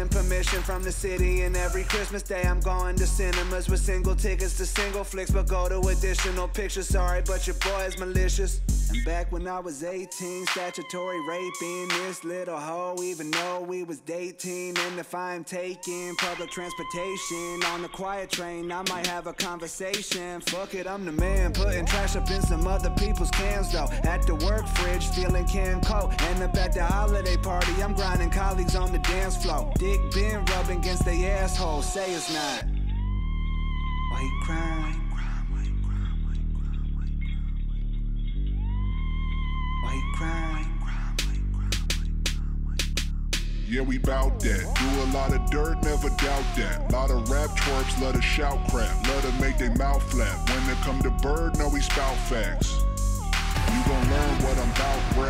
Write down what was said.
getting permission from the city. And every Christmas day, I'm going to cinemas with single tickets to single flicks, but go to additional pictures. Sorry, but your boy is malicious. And back when I was 18, statutory raping this little hoe, even though we was dating. And if I'm taking public transportation on the quiet train, I might have a conversation. Fuck it, I'm the man, putting trash up in some other people's cans though. At the work fridge, stealing canned coke. And up at the holiday party, I'm grinding colleagues on the dance floor. Dick been rubbing against their asshole, say it's not. Why you crying? Yeah, we bout that. Do a lot of dirt, never doubt that. Lot of rap twerps, let us shout crap. Let her make their mouth flap. When it come to bird, no, we spout facts. You gon' learn what I'm bout, bruh.